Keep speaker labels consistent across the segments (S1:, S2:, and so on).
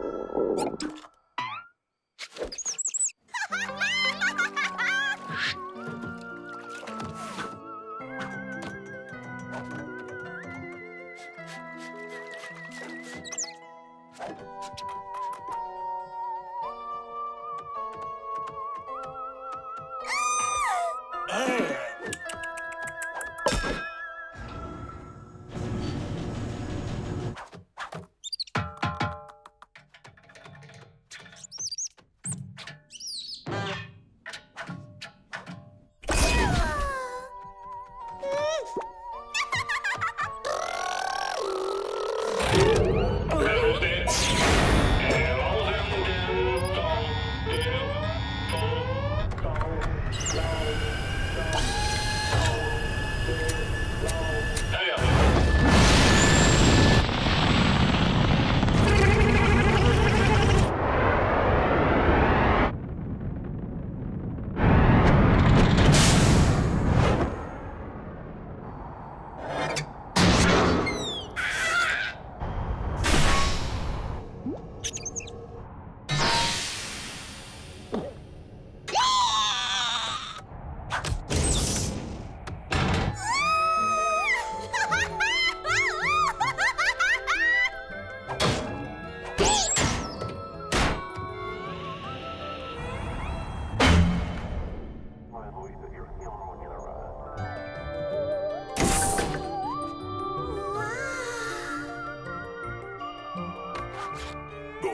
S1: Thank you.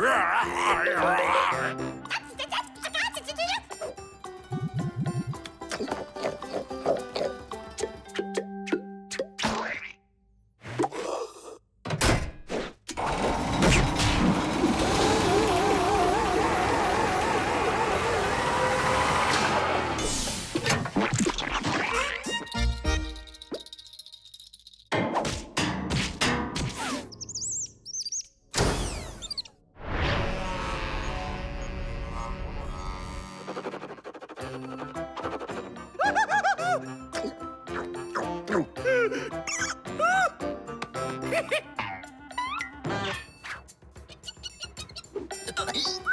S1: Rawr! Ich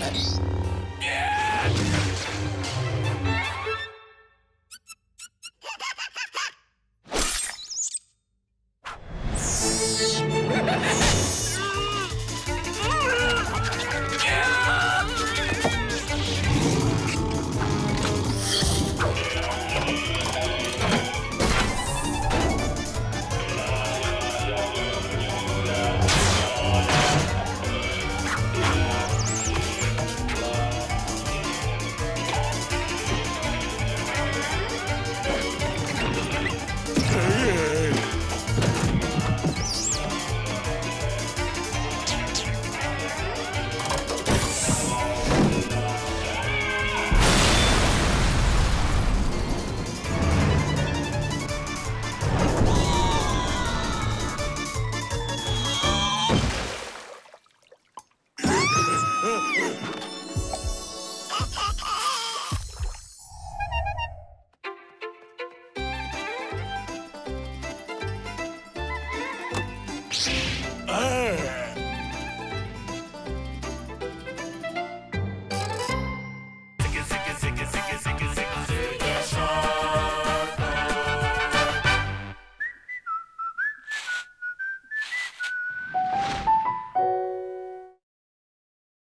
S1: なに